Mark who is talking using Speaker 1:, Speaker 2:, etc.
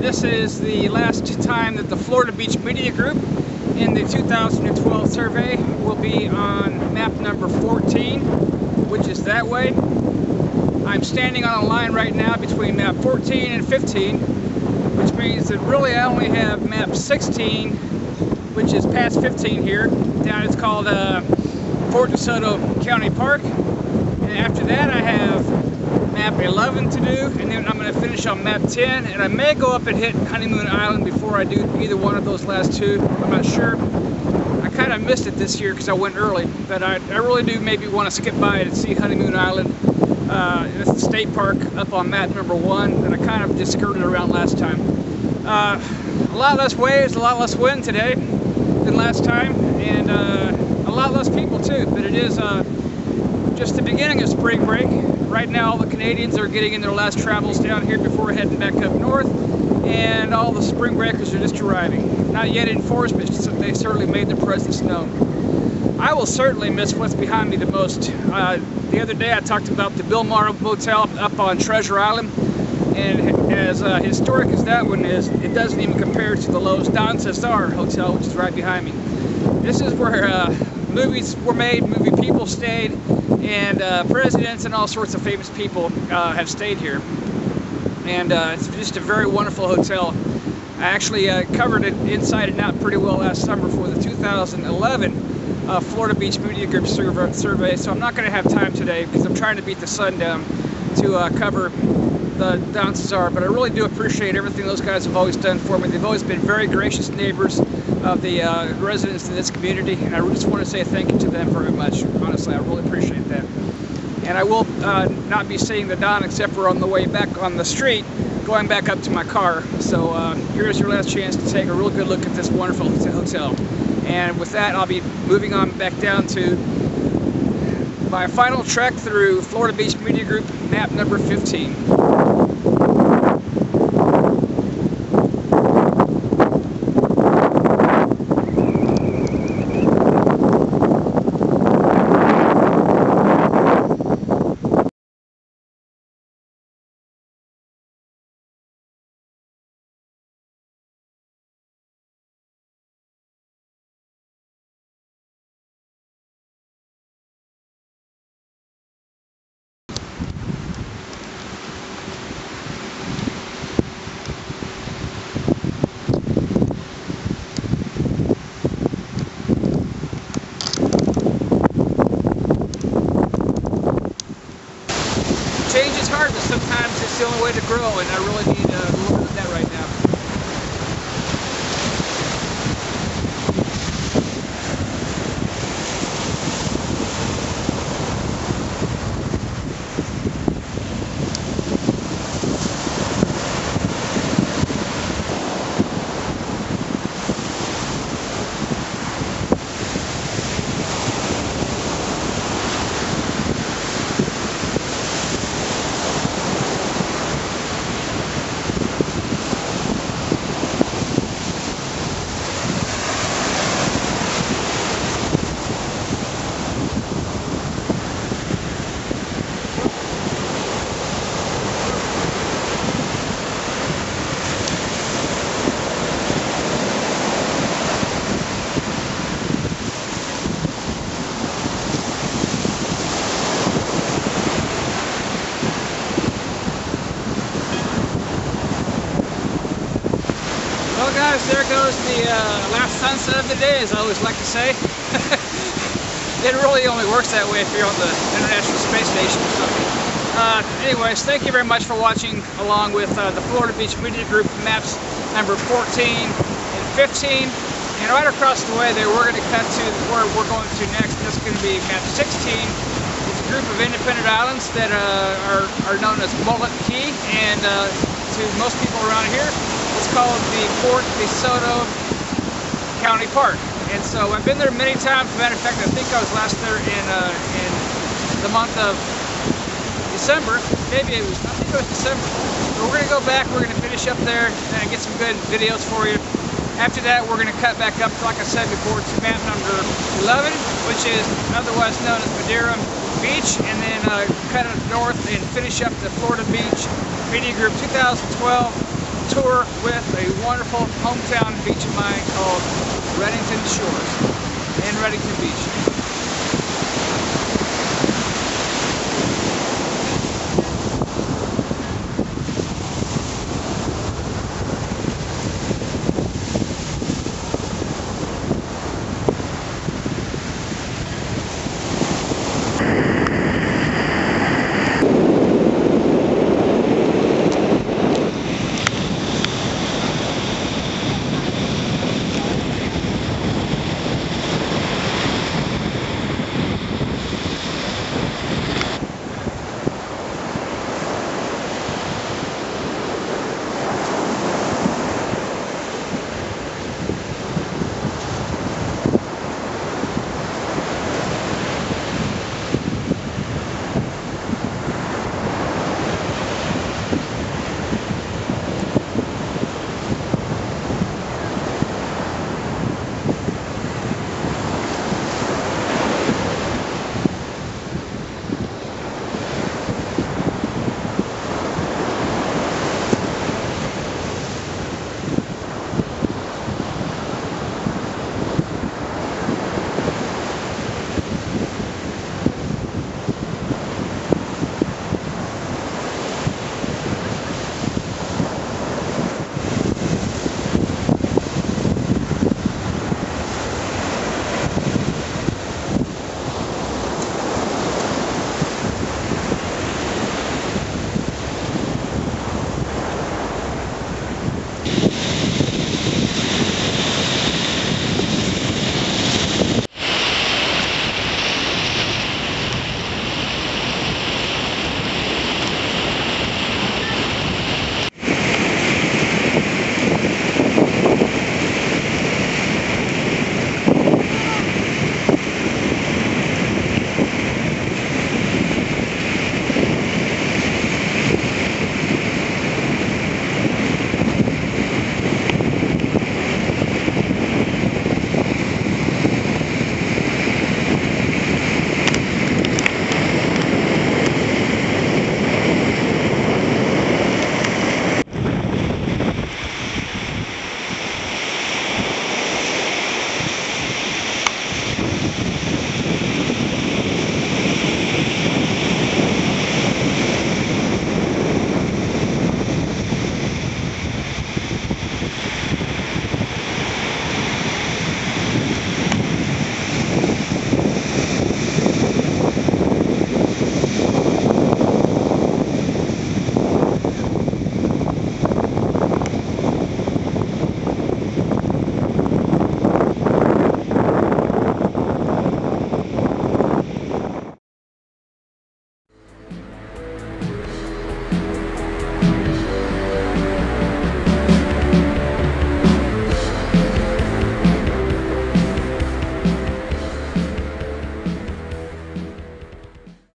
Speaker 1: this is the last time that the Florida Beach Media Group in the 2012 survey will be on map number 14, which is that way. I'm standing on a line right now between map 14 and 15, which means that really I only have map 16, which is past 15 here. Down it's called uh, Fort DeSoto County Park. And after that I have map 11 to do, and then I'm going to finish on map 10, and I may go up and hit Honeymoon Island before I do either one of those last two. I'm not sure. I kind of missed it this year because I went early, but I, I really do maybe want to skip by it and see Honeymoon Island. Uh, it's the state park up on map number one and I kind of just skirted around last time. Uh, a lot less waves, a lot less wind today than last time, and uh, a lot less people too, but it is uh, just the beginning of spring break. Right now the Canadians are getting in their last travels down here before heading back up north and all the spring breakers are just arriving. Not yet in force, but they certainly made their presence known. I will certainly miss what's behind me the most. Uh, the other day I talked about the Bill Bilmar Motel up on Treasure Island and as uh, historic as that one is, it doesn't even compare to the Loews Don Cesar Hotel, which is right behind me. This is where uh, movies were made, movie people stayed, and uh, presidents and all sorts of famous people uh, have stayed here. And uh, it's just a very wonderful hotel. I actually uh, covered it inside and out pretty well last summer for the 2011 uh, Florida Beach Media Group survey, so I'm not going to have time today because I'm trying to beat the sun down to uh, cover the Don are, but I really do appreciate everything those guys have always done for me. They've always been very gracious neighbors of the uh, residents in this community, and I just want to say thank you to them very much. Honestly, I really appreciate that. And I will uh, not be seeing the Don except for on the way back on the street, going back up to my car. So uh, here's your last chance to take a real good look at this wonderful hotel. And with that, I'll be moving on back down to my final trek through Florida Beach Media Group, map number 15. change is hard, but sometimes it's the only way to grow, and I really need uh, a little bit of that right now. Well there the uh, last sunset of the day, as I always like to say. it really only works that way if you're on the International Space Station or something. Uh, anyways, thank you very much for watching along with uh, the Florida Beach Media Group maps number 14 and 15. And right across the way there, we're going to cut to where we're going to next. This is going to be map 16. It's a group of independent islands that uh, are, are known as Mullet Key. And uh, to most people around here, it's called the Fort DeSoto County Park. And so I've been there many times. Matter of fact, I think I was last there in, uh, in the month of December. Maybe it was, I think it was December. But we're going to go back, we're going to finish up there and get some good videos for you. After that, we're going to cut back up, like I said before, to map number 11, which is otherwise known as Madeira Beach, and then uh, cut it north and finish up the Florida Beach Media Group 2012 tour with a wonderful hometown beach of mine called Redington Shores in Redington Beach.